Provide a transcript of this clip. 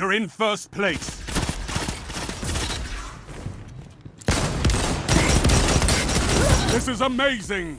You're in first place. This is amazing!